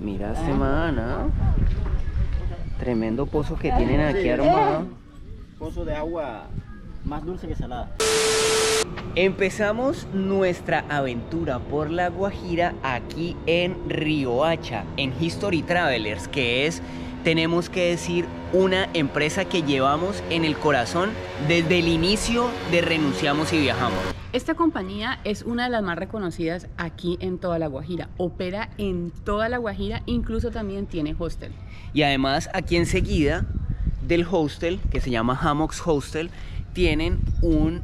Mira semana. Tremendo pozo que tienen aquí armado. Pozo de agua más dulce que salada. Empezamos nuestra aventura por la Guajira aquí en Riohacha, en History Travelers, que es, tenemos que decir, una empresa que llevamos en el corazón desde el inicio de Renunciamos y Viajamos. Esta compañía es una de las más reconocidas aquí en toda la Guajira. Opera en toda la Guajira, incluso también tiene hostel. Y además aquí enseguida del hostel, que se llama Hammocks Hostel, tienen un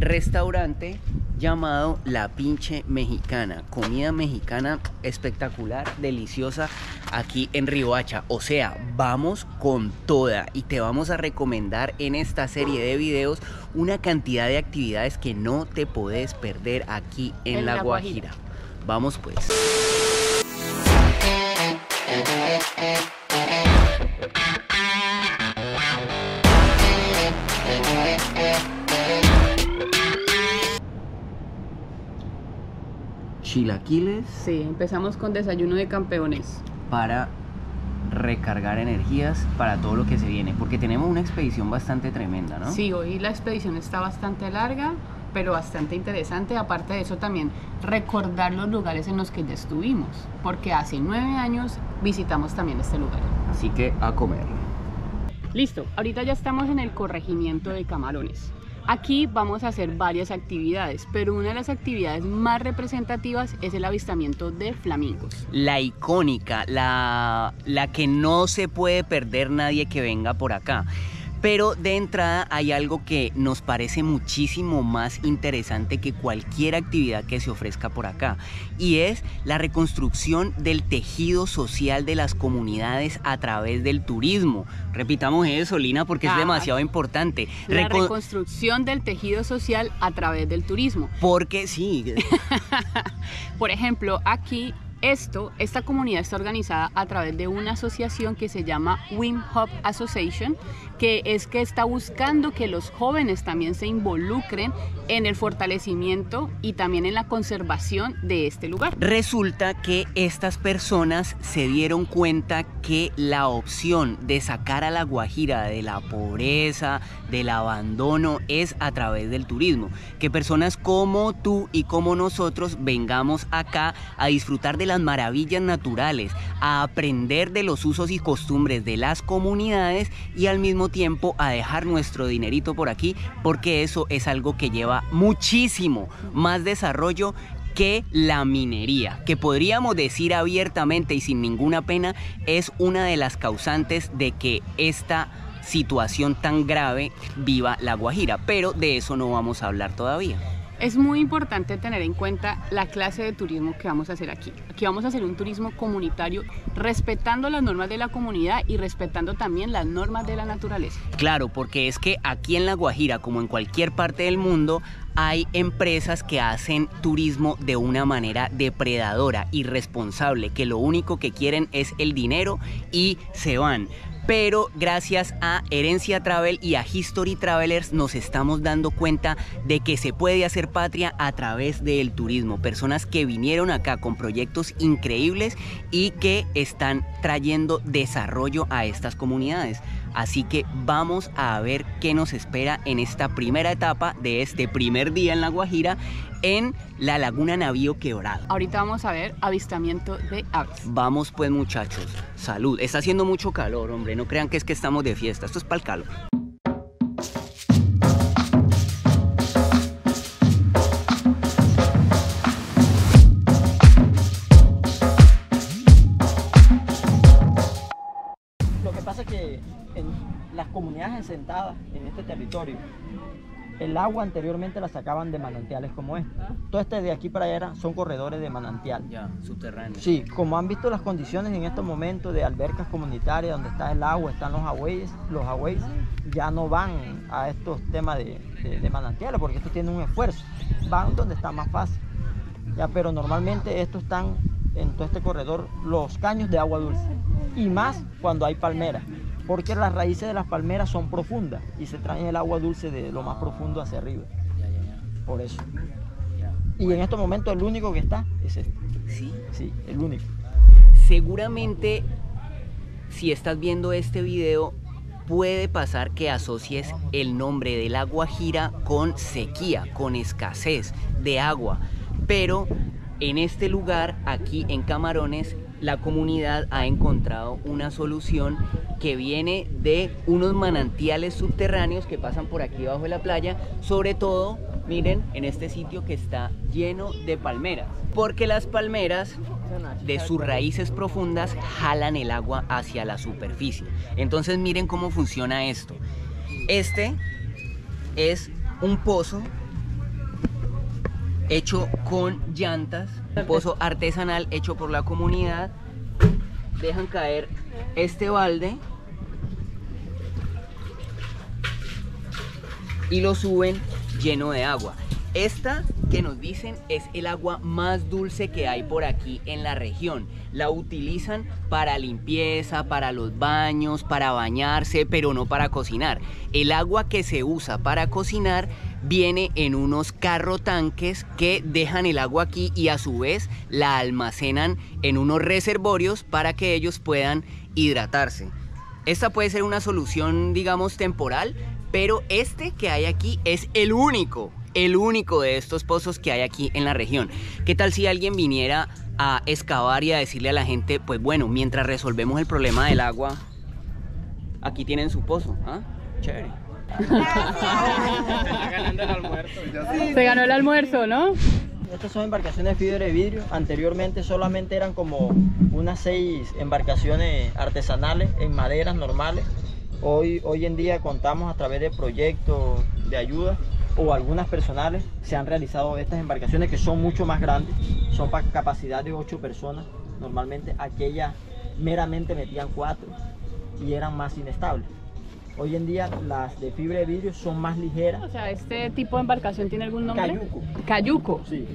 restaurante llamado La Pinche Mexicana. Comida mexicana espectacular, deliciosa aquí en Riohacha. O sea, vamos con toda y te vamos a recomendar en esta serie de videos una cantidad de actividades que no te puedes perder aquí en, En La La Guajira. Guajira. Vamos pues. Chilaquiles Sí, empezamos con desayuno de campeones. para recargar energías para todo lo que se viene, porque tenemos una expedición bastante tremenda, ¿no? Sí, hoy la expedición está bastante larga, pero bastante interesante. Aparte de eso, también recordar los lugares en los que ya estuvimos, porque hace nueve años visitamos también este lugar. Así que a comer. Listo, ahorita ya estamos en el corregimiento de Camarones. Aquí vamos a hacer varias actividades, pero una de las actividades más representativas es el avistamiento de flamingos. La icónica, la, la que no se puede perder nadie que venga por acá. Pero de entrada hay algo que nos parece muchísimo más interesante que cualquier actividad que se ofrezca por acá. Y es la reconstrucción del tejido social de las comunidades a través del turismo. Repitamos eso, Lina, porque es demasiado importante. La Recon- reconstrucción del tejido social a través del turismo. porque sí, Por ejemplo, aquí esto, esta comunidad está organizada a través de una asociación que se llama Wim Hof Association, que es que está buscando que los jóvenes también se involucren en el fortalecimiento y también en la conservación de este lugar. Resulta que estas personas se dieron cuenta que la opción de sacar a la Guajira de la pobreza, del abandono, es a través del turismo. Que personas como tú y como nosotros vengamos acá a disfrutar de las maravillas naturales, a aprender de los usos y costumbres de las comunidades y al mismo tiempo a dejar nuestro dinerito por aquí, porque eso es algo que lleva muchísimo más desarrollo que la minería, que podríamos decir abiertamente y sin ninguna pena es una de las causantes de que esta situación tan grave viva la Guajira, pero de eso no vamos a hablar todavía. Es muy importante tener en cuenta la clase de turismo que vamos a hacer aquí. Aquí vamos a hacer un turismo comunitario respetando las normas de la comunidad y respetando también las normas de la naturaleza. Claro, porque es que aquí en La Guajira, como en cualquier parte del mundo, hay empresas que hacen turismo de una manera depredadora, irresponsable, que lo único que quieren es el dinero y se van. Pero gracias a Herencia Travel y a History Travelers nos estamos dando cuenta de que se puede hacer patria a través del turismo. Personas que vinieron acá con proyectos increíbles y que están trayendo desarrollo a estas comunidades. Así que vamos a ver qué nos espera en esta primera etapa de este primer día en La Guajira en la Laguna Navío Quebrado. Ahorita vamos a ver avistamiento de aves. Vamos pues muchachos, salud. Está haciendo mucho calor, hombre, no crean que es que estamos de fiesta, esto es para el calor. Asentadas en este territorio, el agua anteriormente la sacaban de manantiales como este. Todo este de aquí para allá son corredores de manantial. Ya, subterráneo. Sí, como han visto las condiciones en estos momentos de albercas comunitarias donde está el agua, están los agüeyes, los agüeyes ya no van a estos temas de, de- de manantiales porque estos tienen un esfuerzo, van donde está más fácil. Ya, pero normalmente estos están en todo este corredor los caños de agua dulce y más cuando hay palmeras, porque las raíces de las palmeras son profundas y se traen el agua dulce de lo más profundo hacia arriba, Ya, ya, ya, por eso. Y en estos momentos el único que está es este. Sí. Sí, el único. Seguramente, si estás viendo este video, puede pasar que asocies el nombre de la Guajira con sequía, con escasez de agua. Pero en este lugar, aquí en Camarones, la comunidad ha encontrado una solución que viene de unos manantiales subterráneos que pasan por aquí abajo de la playa, sobre todo, miren, en este sitio que está lleno de palmeras, porque las palmeras de sus raíces profundas jalan el agua hacia la superficie. Entonces miren cómo funciona esto. Este es un pozo hecho con llantas, pozo artesanal hecho por la comunidad. Dejan caer este balde y lo suben lleno de agua. Esta que nos dicen es el agua más dulce que hay por aquí en la región. La utilizan para limpieza, para los baños, para bañarse, pero no para cocinar. El agua que se usa para cocinar viene en unos carro tanques que dejan el agua aquí y a su vez la almacenan en unos reservorios para que ellos puedan hidratarse. Esta puede ser una solución, digamos, temporal, pero este que hay aquí es el único, el único de estos pozos que hay aquí en la región. ¿Qué tal si alguien viniera a excavar y a decirle a la gente, pues bueno, mientras resolvemos el problema del agua, aquí tienen su pozo? ¿ah? Chévere. Se ganó el almuerzo, ¿no? Estas son embarcaciones de fibra de vidrio. Anteriormente solamente eran como unas seis embarcaciones artesanales en maderas normales. Hoy, hoy en día contamos a través de proyectos de ayuda o algunas personales se han realizado estas embarcaciones que son mucho más grandes, son para capacidad de ocho personas. Normalmente aquellas meramente metían cuatro y eran más inestables. Hoy en día las de fibra de vidrio son más ligeras. O sea, ¿este tipo de embarcación tiene algún nombre? Cayuco. Cayuco. Sí.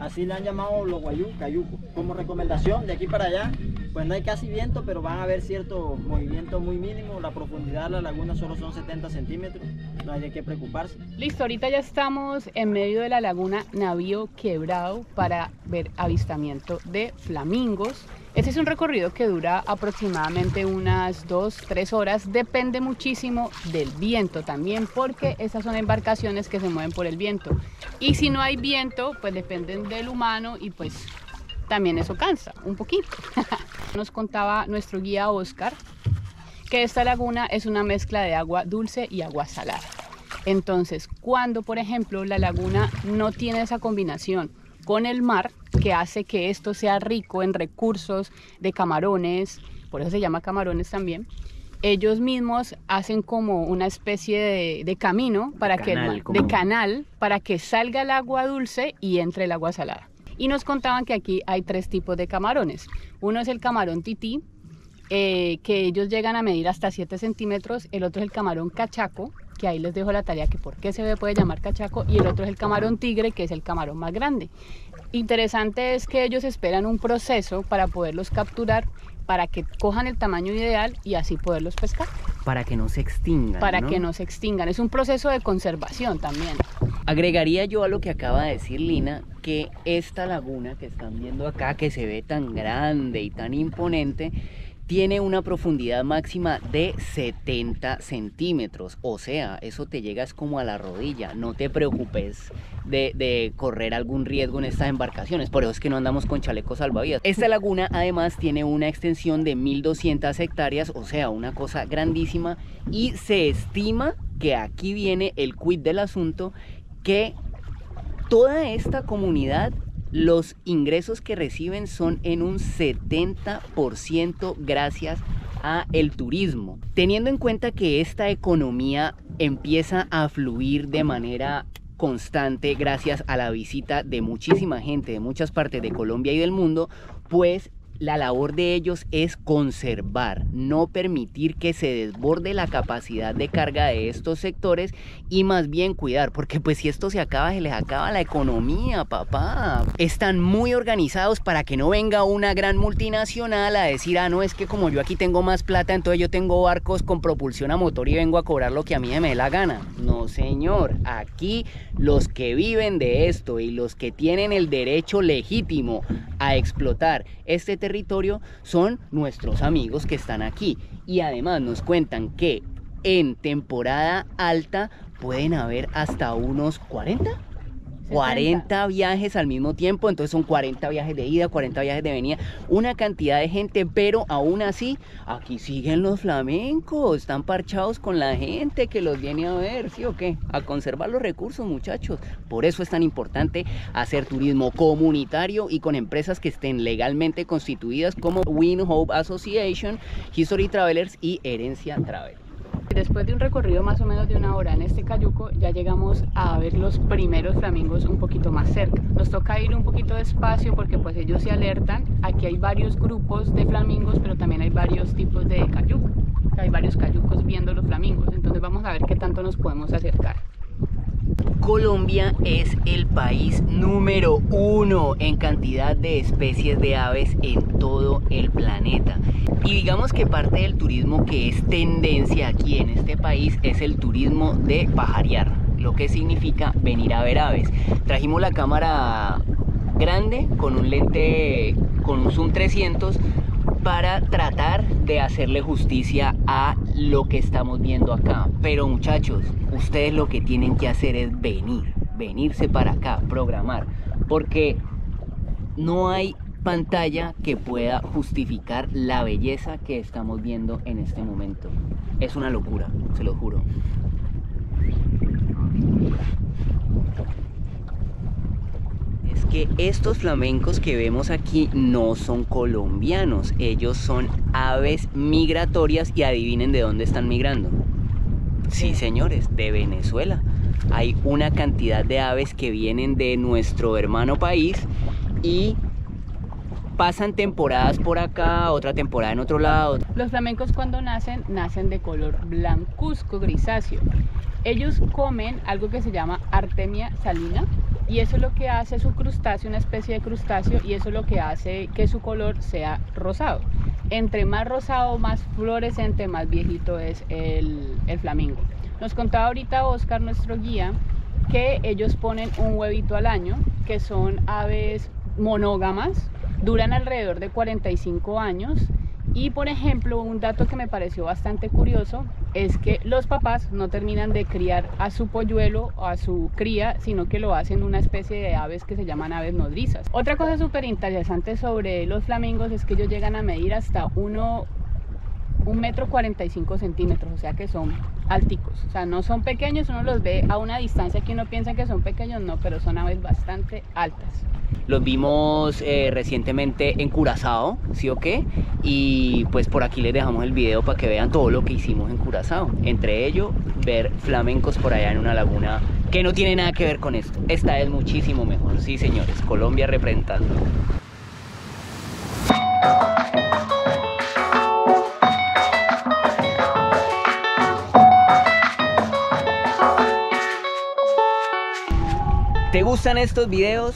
Así le han llamado los guayú, cayuco. Como recomendación de aquí para allá, pues no hay casi viento, pero van a haber cierto movimiento muy mínimo. La profundidad de la laguna solo son 70 centímetros, no hay de qué preocuparse. Listo, ahorita ya estamos en medio de la laguna Navío Quebrado para ver avistamiento de flamingos. Este es un recorrido que dura aproximadamente unas 2, 3 horas. Depende muchísimo del viento también, porque estas son embarcaciones que se mueven por el viento. Y si no hay viento, pues dependen del humano y pues también eso cansa un poquito. Nos contaba nuestro guía Oscar que esta laguna es una mezcla de agua dulce y agua salada. Entonces, cuando por ejemplo la laguna no tiene esa combinación con el mar, que hace que esto sea rico en recursos de camarones, por eso se llama camarones también, ellos mismos hacen como una especie de, de camino para que el Canal, como- de canal para que salga el agua dulce y entre el agua salada. Y nos contaban que aquí hay tres tipos de camarones. Uno es el camarón tití, eh, que ellos llegan a medir hasta 7 centímetros. El otro es el camarón cachaco, que ahí les dejo la tarea que por qué se puede llamar cachaco. Y el otro es el camarón tigre, que es el camarón más grande. Interesante es que ellos esperan un proceso para poderlos capturar, para que cojan el tamaño ideal y así poderlos pescar, Para que no se extingan. para ¿no? que no se extingan. Es un proceso de conservación también. Agregaría yo a lo que acaba de decir Lina que esta laguna que están viendo acá, que se ve tan grande y tan imponente, tiene una profundidad máxima de 70 centímetros. O sea, eso te llegas como a la rodilla. No te preocupes de, de correr algún riesgo en estas embarcaciones. Por eso es que no andamos con chalecos salvavidas. Esta laguna además tiene una extensión de 1200 hectáreas, o sea, una cosa grandísima. Y se estima que aquí viene el quid del asunto, que toda esta comunidad los ingresos que reciben son en un 70% gracias a el turismo. Teniendo en cuenta que esta economía empieza a fluir de manera constante gracias a la visita de muchísima gente de muchas partes de Colombia y del mundo, pues la labor de ellos es conservar, no permitir que se desborde la capacidad de carga de estos sectores y más bien cuidar, porque pues si esto se acaba, se les acaba la economía, papá. Están muy organizados para que no venga una gran multinacional a decir, ah, no, es que como yo aquí tengo más plata, entonces yo tengo barcos con propulsión a motor y vengo a cobrar lo que a mí me dé la gana. No, señor, aquí los que viven de esto y los que tienen el derecho legítimo a explotar este territorio son nuestros amigos que están aquí. Y además nos cuentan que en temporada alta pueden haber hasta unos 40 40 viajes al mismo tiempo, entonces son 40 viajes de ida, 40 viajes de venida, una cantidad de gente, pero aún así, aquí siguen los flamencos, están parchados con la gente que los viene a ver, ¿sí o qué? A conservar los recursos, muchachos. Por eso es tan importante hacer turismo comunitario y con empresas que estén legalmente constituidas como Win Hope Association, History Travelers y Herencia Travel. Después de un recorrido más o menos de una hora en este cayuco, ya llegamos a ver los primeros flamingos un poquito más cerca. Nos toca ir un poquito despacio porque pues ellos se alertan. Aquí hay varios grupos de flamingos, pero también hay varios tipos de cayuco. Hay varios cayucos viendo los flamingos, entonces vamos a ver qué tanto nos podemos acercar. Colombia es el país número uno en cantidad de especies de aves en todo el planeta. Y digamos que parte del turismo que es tendencia aquí en este país es el turismo de pajarear, lo que significa venir a ver aves. Trajimos la cámara grande con un lente con un zoom 300 para tratar de hacerle justicia a lo que estamos viendo acá. Pero muchachos, ustedes lo que tienen que hacer es venir, venirse para acá, programar, porque no hay pantalla que pueda justificar la belleza que estamos viendo en este momento. Es una locura, se lo juro. Es que estos flamencos que vemos aquí no son colombianos, ellos son aves migratorias y adivinen de dónde están migrando. Sí, señores, de Venezuela. Hay una cantidad de aves que vienen de nuestro hermano país y pasan temporadas por acá, otra temporada en otro lado. Los flamencos cuando nacen, nacen de color blancuzco grisáceo. Ellos comen algo que se llama Artemia salina y eso es lo que hace su crustáceo, una especie de crustáceo, y eso es lo que hace que su color sea rosado. Entre más rosado, más fluorescente, más viejito es el, el flamingo. Nos contaba ahorita Oscar, nuestro guía, que ellos ponen un huevito al año, que son aves monógamas, duran alrededor de 45 años y por ejemplo, un dato que me pareció bastante curioso es que los papás no terminan de criar a su polluelo o a su cría, sino que lo hacen una especie de aves que se llaman aves nodrizas. Otra cosa súper interesante sobre los flamingos es que ellos llegan a medir hasta uno, un metro 45 centímetros, o sea que son alticos, o sea no son pequeños, uno los ve a una distancia que uno piensa que son pequeños, no, pero son aves bastante altas. Los vimos eh, recientemente en Curazao, ¿sí o qué? Y pues por aquí les dejamos el video para que vean todo lo que hicimos en Curazao. Entre ellos, ver flamencos por allá en una laguna que no tiene nada que ver con esto. Esta es muchísimo mejor, sí señores, Colombia representando. Gustan estos videos?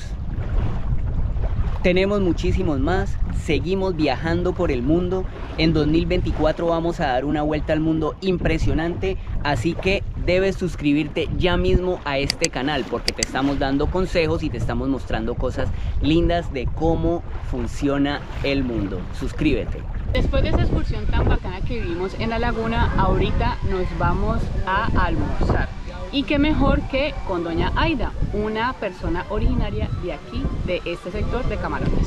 Tenemos muchísimos más, seguimos viajando por el mundo. En 2024 vamos a dar una vuelta al mundo impresionante, así que debes suscribirte ya mismo a este canal porque te estamos dando consejos y te estamos mostrando cosas lindas de cómo funciona el mundo. Suscríbete. Después de esa excursión tan bacana que vivimos en la laguna, ahorita nos vamos a almorzar. Y qué mejor que con doña Aida, una persona originaria de aquí, de este sector de Camarones.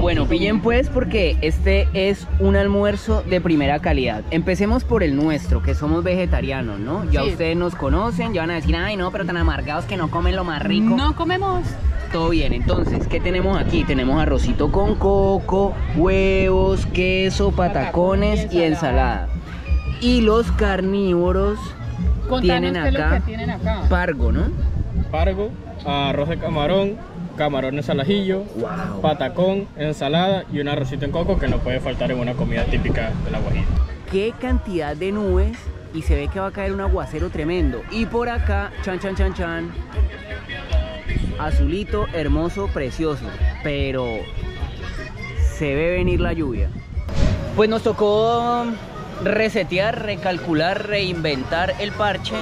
Bueno, pillen pues porque este es un almuerzo de primera calidad. Empecemos por el nuestro, que somos vegetarianos, ¿no? Ya ustedes nos conocen, ya van a decir, ay no, pero tan amargados que no comen lo más rico. No comemos. Todo bien, entonces, ¿qué tenemos aquí? Tenemos arrocito con coco, huevos, queso, patacones y ensalada. Y los carnívoros tienen acá, tienen acá, pargo, ¿no? Pargo, arroz de camarón, camarones al ajillo, patacón, ensalada y un arrocito en coco que no puede faltar en una comida típica de la Guajira. Qué cantidad de nubes y se ve que va a caer un aguacero tremendo. Y por acá, chan, chan, chan, chan, azulito, hermoso, precioso, pero se ve venir la lluvia. Pues nos tocó resetear, recalcular, reinventar el parche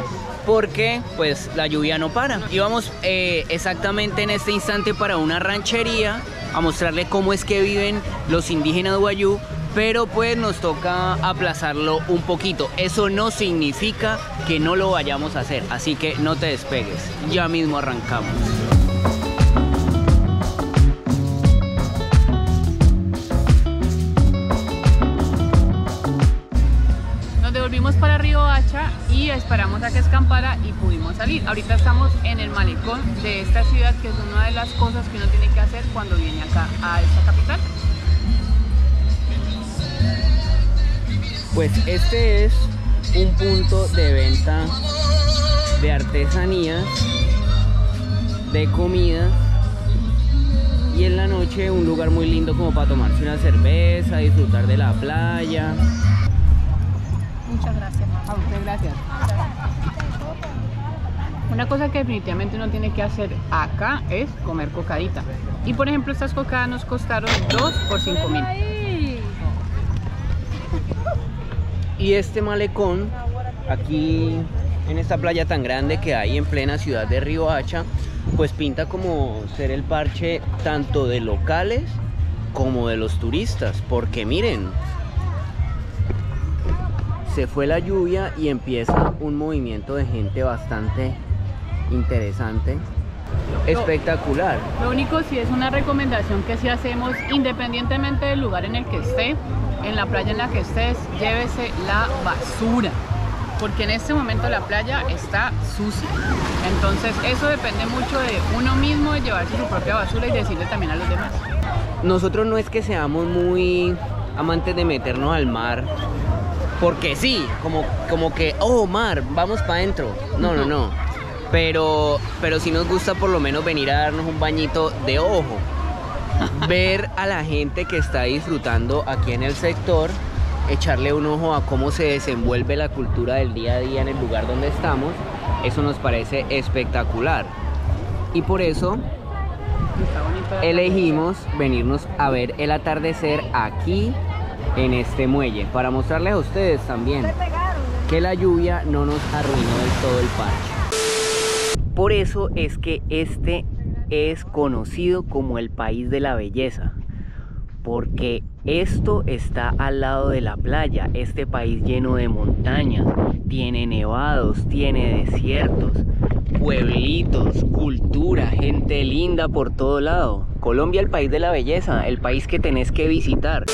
porque pues la lluvia no para. Íbamos eh, exactamente en este instante para una ranchería a mostrarle cómo es que viven los indígenas guayú, pero pues nos toca aplazarlo un poquito. Eso no significa que no lo vayamos a hacer, así que no te despegues, ya mismo arrancamos. Esperamos a que escampara y pudimos salir. Ahorita estamos en el malecón de esta ciudad, que es una de las cosas que uno tiene que hacer cuando viene acá a esta capital. Pues este es un punto de venta de artesanías, de comida y en la noche un lugar muy lindo como para tomarse una cerveza, disfrutar de la playa. Muchas gracias. A usted gracias. Una cosa que definitivamente uno tiene que hacer acá es comer cocadita. Y por ejemplo estas cocadas nos costaron 2 por 5 mil. Y este malecón, aquí en esta playa tan grande que hay en plena ciudad de Río Hacha, pues pinta como ser el parche tanto de locales como de los turistas. Porque miren, se fue la lluvia y empieza un movimiento de gente bastante interesante, espectacular. Lo único si es una recomendación que si hacemos, independientemente del lugar en el que esté, en la playa en la que estés, llévese la basura. Porque en este momento la playa está sucia. Entonces eso depende mucho de uno mismo, de llevarse su propia basura y decirle también a los demás. Nosotros no es que seamos muy amantes de meternos al mar porque sí, como, como que, oh, mar, vamos para adentro. No, no, no. Pero, pero sí nos gusta por lo menos venir a darnos un bañito de ojo. Ver a la gente que está disfrutando aquí en el sector, echarle un ojo a cómo se desenvuelve la cultura del día a día en el lugar donde estamos, eso nos parece espectacular. Y por eso elegimos venirnos a ver el atardecer aquí en este muelle para mostrarles a ustedes también que la lluvia no nos arruinó del todo el parche. Por eso es que este es conocido como el país de la belleza, porque esto está al lado de la playa, este país lleno de montañas, tiene nevados, tiene desiertos, pueblitos, cultura, gente linda por todo lado. Colombia el país de la belleza, el país que tenés que visitar.